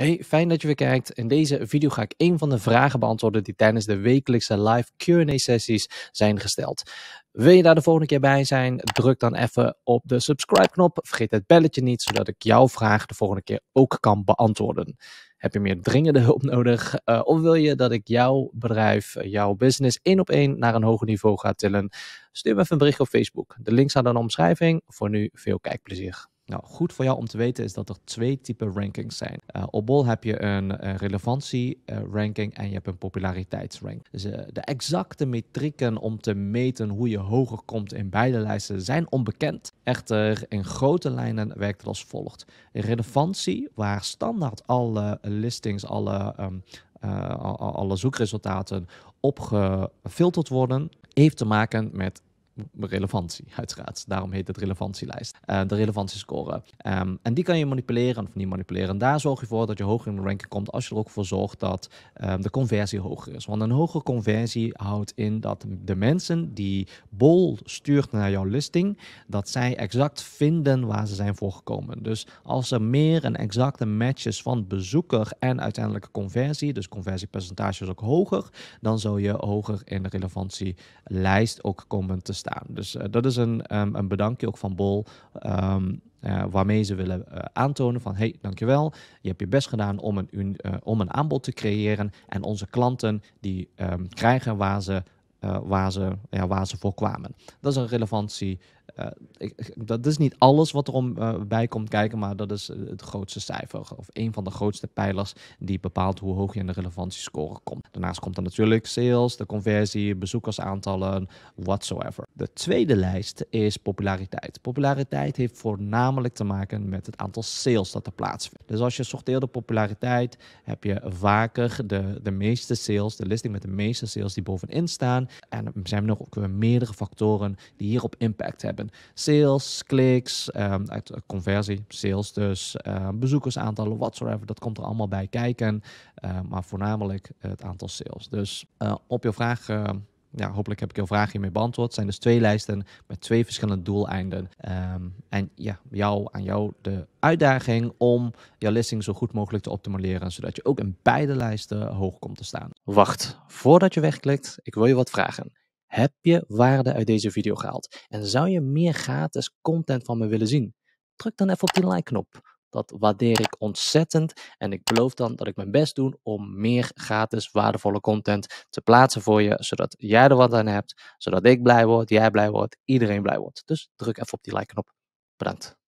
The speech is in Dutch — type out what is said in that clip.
Hey, fijn dat je weer kijkt. In deze video ga ik een van de vragen beantwoorden die tijdens de wekelijkse live Q&A sessies zijn gesteld. Wil je daar de volgende keer bij zijn? Druk dan even op de subscribe knop. Vergeet het belletje niet, zodat ik jouw vraag de volgende keer ook kan beantwoorden. Heb je meer dringende hulp nodig? Uh, of wil je dat ik jouw bedrijf, jouw business één op één naar een hoger niveau ga tillen? Stuur me even een bericht op Facebook. De link staat in de omschrijving. Voor nu veel kijkplezier. Nou, goed voor jou om te weten is dat er twee typen rankings zijn. Uh, op Bol heb je een, een relevantie-ranking uh, en je hebt een populariteitsrank. Dus de exacte metrieken om te meten hoe je hoger komt in beide lijsten zijn onbekend. Echter, in grote lijnen werkt het als volgt. Relevantie, waar standaard alle listings, alle, um, alle zoekresultaten opgefilterd worden, heeft te maken met relevantie, uiteraard. Daarom heet het relevantielijst. Uh, de relevantiescore. Um, en die kan je manipuleren of niet manipuleren. En daar zorg je voor dat je hoger in de ranking komt als je er ook voor zorgt dat um, de conversie hoger is. Want een hogere conversie houdt in dat de mensen die Bol stuurt naar jouw listing, dat zij exact vinden waar ze zijn voorgekomen. Dus als er meer en exacte matches van bezoeker en uiteindelijke conversie, dus conversiepercentage is ook hoger, dan zou je hoger in de relevantielijst ook komen te staan. Dus uh, dat is een, um, een bedankje ook van Bol. Um, uh, waarmee ze willen uh, aantonen van hey, dankjewel, je hebt je best gedaan om een, uh, om een aanbod te creëren en onze klanten die um, krijgen waar ze, waar, ze, ja, waar ze voor kwamen. Dat is een relevantie ik, dat is niet alles wat erom uh, bij komt kijken, maar dat is het grootste cijfer. Of een van de grootste pijlers die bepaalt hoe hoog je in de relevantiescore komt. Daarnaast komt er natuurlijk sales, de conversie, bezoekersaantallen, whatsoever. De tweede lijst is populariteit. Populariteit heeft voornamelijk te maken met het aantal sales dat er plaatsvindt. Dus als je sorteert de populariteit, heb je vaker de, de meeste sales, de listing met de meeste sales die bovenin staan. En er zijn nog ook meerdere factoren die hierop impact hebben. Sales, kliks, um, uit conversie, sales dus, um, bezoekersaantallen, whatsoever, dat komt er allemaal bij kijken. Uh, maar voornamelijk het aantal sales. Dus uh, op je vraag ja, hopelijk heb ik jouw vraag hiermee beantwoord. Het zijn dus twee lijsten met twee verschillende doeleinden. En ja, jou, aan jou de uitdaging om jouw listing zo goed mogelijk te optimaliseren, zodat je ook in beide lijsten hoog komt te staan. Wacht, voordat je wegklikt, ik wil je wat vragen. Heb je waarde uit deze video gehaald? En zou je meer gratis content van me willen zien? Druk dan even op die like-knop. Dat waardeer ik ontzettend. En ik beloof dan dat ik mijn best doe om meer gratis waardevolle content te plaatsen voor je. Zodat jij er wat aan hebt. Zodat ik blij word, jij blij wordt, iedereen blij wordt. Dus druk even op die like-knop. Bedankt.